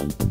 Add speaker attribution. Speaker 1: you